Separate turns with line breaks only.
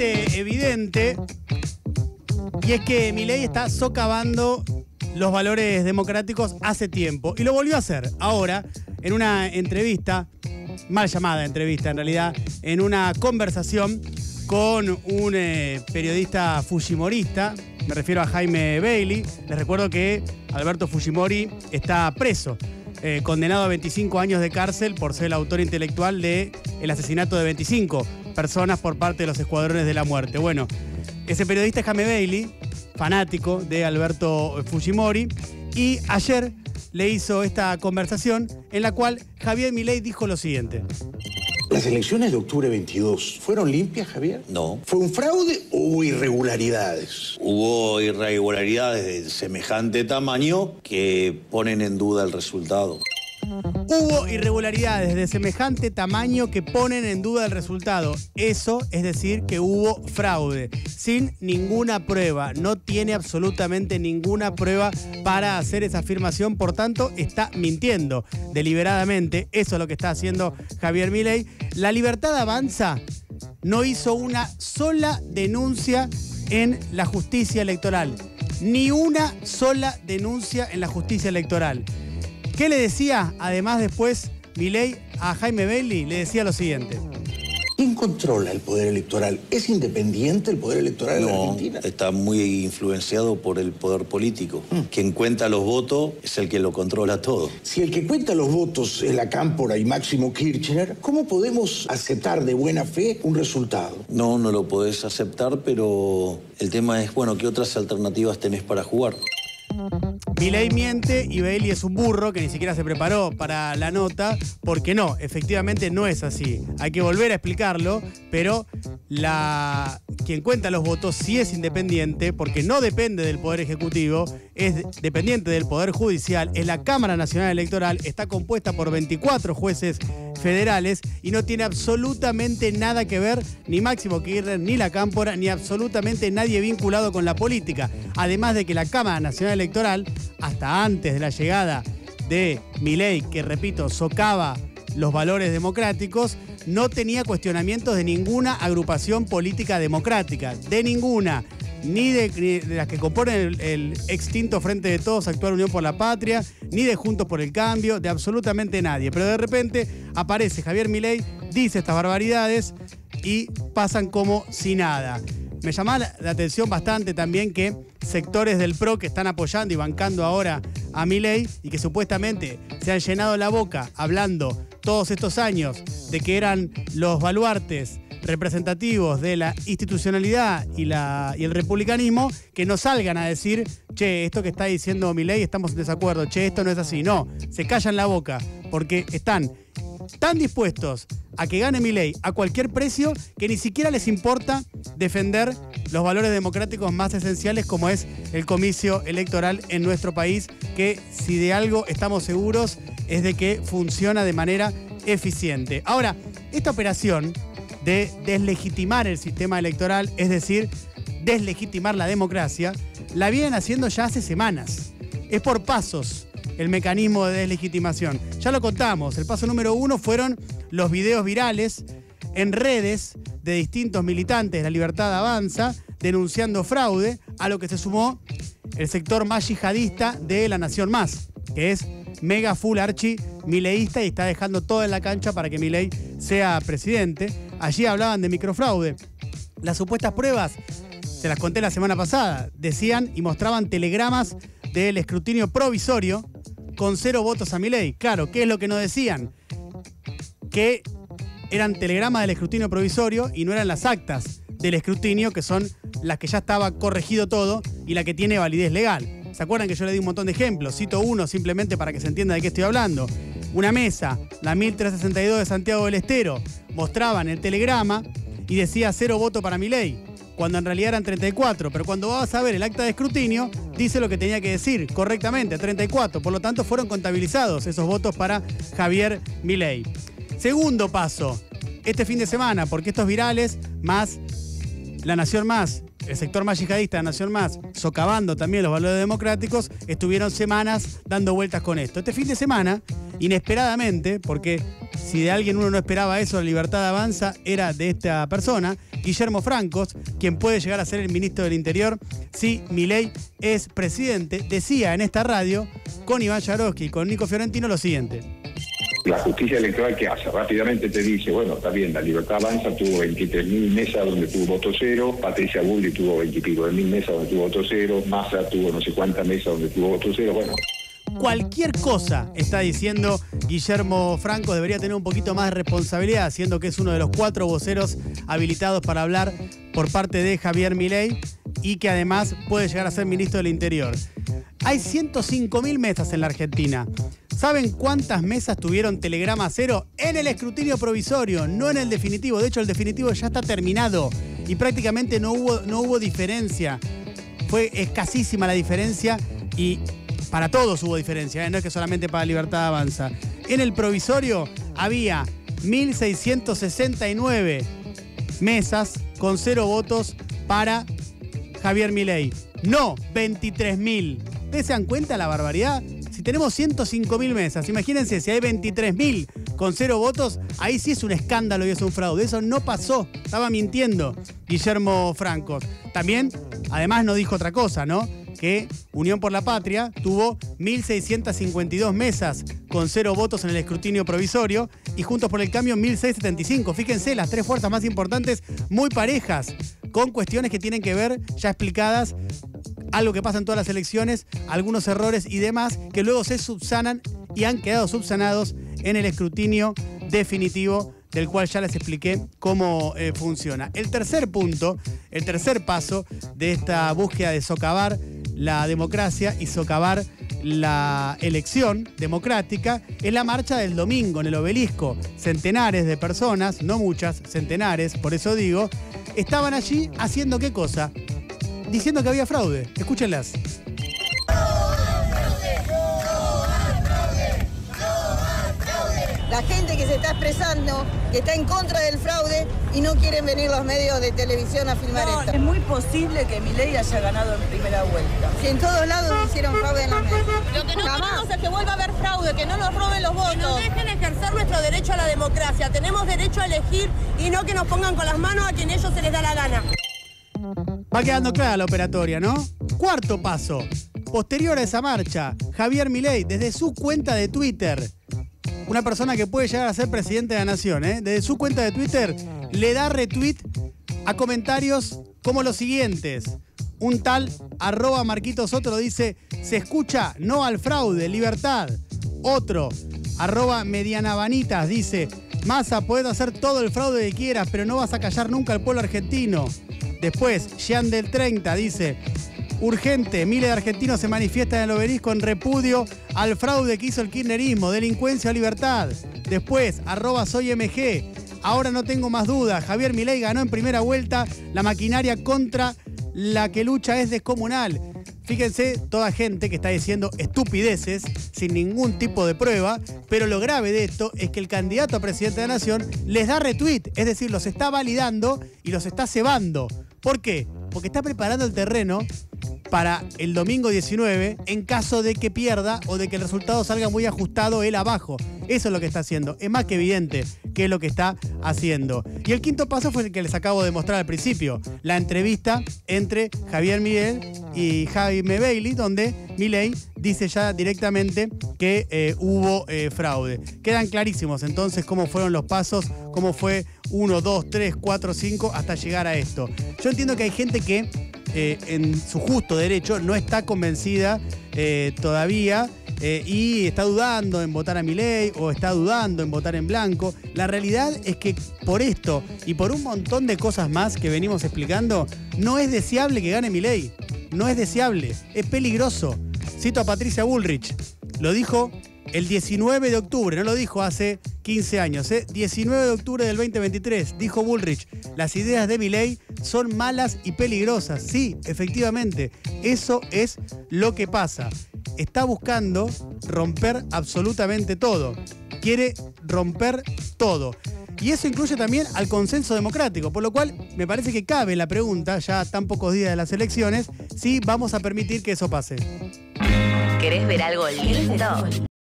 evidente y es que Milei está socavando los valores democráticos hace tiempo y lo volvió a hacer ahora en una entrevista, mal llamada entrevista en realidad, en una conversación con un eh, periodista fujimorista, me refiero a Jaime Bailey. Les recuerdo que Alberto Fujimori está preso, eh, condenado a 25 años de cárcel por ser el autor intelectual del el asesinato de 25 personas por parte de los escuadrones de la muerte. Bueno, ese periodista es Jaime Bailey, fanático de Alberto Fujimori, y ayer le hizo esta conversación en la cual Javier Milei dijo lo siguiente.
¿Las elecciones de octubre 22 fueron limpias, Javier?
No.
¿Fue un fraude o hubo irregularidades?
Hubo irregularidades de semejante tamaño que ponen en duda el resultado.
Hubo irregularidades de semejante tamaño que ponen en duda el resultado. Eso es decir que hubo fraude, sin ninguna prueba. No tiene absolutamente ninguna prueba para hacer esa afirmación, por tanto está mintiendo deliberadamente. Eso es lo que está haciendo Javier Milei. La libertad avanza no hizo una sola denuncia en la justicia electoral. Ni una sola denuncia en la justicia electoral. ¿Qué le decía además después Milei a Jaime Bailey? Le decía lo siguiente.
¿Quién controla el poder electoral? ¿Es independiente el poder electoral de la
No,
Argentina?
está muy influenciado por el poder político.
Mm.
Quien cuenta los votos es el que lo controla todo.
Si el que cuenta los votos es la Cámpora y Máximo Kirchner, ¿cómo podemos aceptar de buena fe un resultado?
No, no lo podés aceptar, pero el tema es, bueno, ¿qué otras alternativas tenés para jugar?
Milei miente y Bailey es un burro que ni siquiera se preparó para la nota, porque no, efectivamente no es así. Hay que volver a explicarlo, pero la quien cuenta los votos sí es independiente, porque no depende del Poder Ejecutivo, es dependiente del Poder Judicial, es la Cámara Nacional Electoral, está compuesta por 24 jueces federales y no tiene absolutamente nada que ver ni Máximo Kirchner, ni la Cámpora, ni absolutamente nadie vinculado con la política. Además de que la Cámara Nacional Electoral, hasta antes de la llegada de Milei, que repito, socava los valores democráticos, no tenía cuestionamientos de ninguna agrupación política democrática, de ninguna ni de, las que componen el, el extinto Frente de Todos, Actual Unión por la Patria, ni de Juntos por el Cambio, de absolutamente nadie. Pero de repente aparece Javier Milei, dice estas barbaridades y pasan como si nada. Me llama la, la atención bastante también que sectores del PRO que están apoyando y bancando ahora a Milei y que supuestamente se han llenado la boca hablando todos estos años de que eran los baluartes representativos de la institucionalidad y, el republicanismo que no salgan a decir, che, esto que está diciendo mi ley estamos en desacuerdo, che, esto no es así. No, se callan la boca porque están tan dispuestos a que gane mi ley a cualquier precio que ni siquiera les importa defender los valores democráticos más esenciales como es el comicio electoral en nuestro país, que si de algo estamos seguros es de que funciona de manera eficiente. Ahora, esta operación de deslegitimar el sistema electoral, es decir, deslegitimar la democracia, la vienen haciendo ya hace semanas. Es por pasos el mecanismo de deslegitimación. Ya lo contamos, el paso número uno fueron los videos virales en redes de distintos militantes de la libertad avanza denunciando fraude, a lo que se sumó el sector más yihadista de la Nación Más, que es mega full archi mileísta y está dejando todo en la cancha para que Milei sea presidente. Allí hablaban de microfraude. Las supuestas pruebas, se las conté la semana pasada, decían y mostraban telegramas del escrutinio provisorio con cero votos a Milei. Claro, ¿qué es lo que no decían? Que eran telegramas del escrutinio provisorio y no eran las actas del escrutinio, que son las que ya estaba corregido todo y la que tiene validez legal. ¿Se acuerdan que yo le di un montón de ejemplos? Cito uno simplemente para que se entienda de qué estoy hablando. Una mesa, la 1362 de Santiago del Estero, mostraban el telegrama y decía cero voto para mi ley, cuando en realidad eran 34. Pero cuando vas a ver el acta de escrutinio, dice lo que tenía que decir correctamente, 34. Por lo tanto, fueron contabilizados esos votos para Javier Milei. Segundo paso, este fin de semana, porque estos virales, más La Nación Más, el sector más yihadista Nación Más, socavando también los valores democráticos, estuvieron semanas dando vueltas con esto. Este fin de semana, inesperadamente, porque si de alguien uno no esperaba eso, la libertad avanza, era de esta persona, Guillermo Francos, quien puede llegar a ser el ministro del Interior si Milei es presidente, decía en esta radio con Iván Yaroski y con Nico Fiorentino lo siguiente.
La justicia electoral que hace rápidamente te dice, bueno, está bien, la Libertad Avanza tuvo 23.000 mesas donde tuvo voto cero, Patricia Bulli tuvo 20 y pico de mil mesas donde tuvo voto cero, Massa tuvo no sé cuántas mesas donde tuvo voto cero, bueno.
Cualquier cosa está diciendo Guillermo Franco, debería tener un poquito más de responsabilidad, siendo que es uno de los cuatro voceros habilitados para hablar por parte de Javier Milei y que además puede llegar a ser ministro del Interior. Hay 105.000 mesas en la Argentina. ¿Saben cuántas mesas tuvieron Telegrama Cero? En el escrutinio provisorio, no en el definitivo. De hecho, el definitivo ya está terminado y prácticamente no hubo, no hubo diferencia. Fue escasísima la diferencia y para todos hubo diferencia, ¿eh? no es que solamente para Libertad Avanza. En el provisorio había 1.669 mesas con cero votos para Javier Milei. No 23.000. ¿Ustedes se dan cuenta la barbaridad? Si tenemos 105.000 mesas, imagínense si hay 23.000 con cero votos, ahí sí es un escándalo y es un fraude. Eso no pasó, estaba mintiendo Guillermo Franco. También, además, no dijo otra cosa, ¿no? Que Unión por la Patria tuvo 1.652 mesas con cero votos en el escrutinio provisorio y Juntos por el Cambio 1.675. Fíjense, las tres fuerzas más importantes muy parejas, con cuestiones que tienen que ver, ya explicadas, algo que pasa en todas las elecciones, algunos errores y demás que luego se subsanan y han quedado subsanados en el escrutinio definitivo del cual ya les expliqué cómo eh, funciona. El tercer punto, el tercer paso de esta búsqueda de socavar la democracia y socavar la elección democrática es la marcha del domingo en el obelisco. Centenares de personas, no muchas, centenares, por eso digo, estaban allí haciendo qué cosa? diciendo que había fraude. Escúchenlas.
La gente que se está expresando, que está en contra del fraude y no quieren venir los medios de televisión a filmar esto.
Es muy posible que mi ley haya ganado en primera vuelta.
Si en todos lados hicieron fraude en las mesas.
Lo que no queremos es que vuelva a haber fraude, que no nos roben los votos. Que nos dejen ejercer nuestro derecho a la democracia. Tenemos derecho a elegir y no que nos pongan con las manos a quien ellos se les da la gana.
Va quedando clara la operatoria, ¿no? Cuarto paso. Posterior a esa marcha, Javier Milei, desde su cuenta de Twitter, una persona que puede llegar a ser presidente de la nación, ¿eh? desde su cuenta de Twitter, le da retweet a comentarios como los siguientes. Un tal arroba Marquitos Otro dice, se escucha no al fraude, libertad. Otro, arroba Medianavanitas dice, Massa, puedes hacer todo el fraude que quieras, pero no vas a callar nunca al pueblo argentino. Después, Jean del 30 dice, urgente, miles de argentinos se manifiestan en el obelisco en repudio al fraude que hizo el kirchnerismo, delincuencia o libertad. Después, arroba soy MG, ahora no tengo más dudas, Javier Milei ganó en primera vuelta, la maquinaria contra la que lucha es descomunal. Fíjense, toda gente que está diciendo estupideces sin ningún tipo de prueba, pero lo grave de esto es que el candidato a presidente de la nación les da retweet, es decir, los está validando y los está cebando. ¿Por qué? Porque está preparando el terreno para el domingo 19 en caso de que pierda o de que el resultado salga muy ajustado él abajo. Eso es lo que está haciendo. Es más que evidente que es lo que está haciendo. Y el quinto paso fue el que les acabo de mostrar al principio, la entrevista entre Javier Miguel y Jaime Bailey, donde Milei dice ya directamente que eh, hubo eh, fraude. Quedan clarísimos entonces cómo fueron los pasos, cómo fue 1, 2, 3, 4, 5 hasta llegar a esto. Yo entiendo que hay gente que eh, en su justo derecho no está convencida eh, todavía eh, y está dudando en votar a mi ley o está dudando en votar en blanco. La realidad es que por esto y por un montón de cosas más que venimos explicando, no es deseable que gane mi ley. No es deseable, es peligroso. Cito a Patricia Bullrich, lo dijo el 19 de octubre, no lo dijo hace 15 años, ¿eh? 19 de octubre del 2023, dijo Bullrich, las ideas de mi ley son malas y peligrosas. Sí, efectivamente, eso es lo que pasa. Está buscando romper absolutamente todo. Quiere romper todo. Y eso incluye también al consenso democrático, por lo cual me parece que cabe la pregunta, ya tan pocos días de las elecciones, si vamos a permitir que eso pase.
¿Querés ver algo lindo?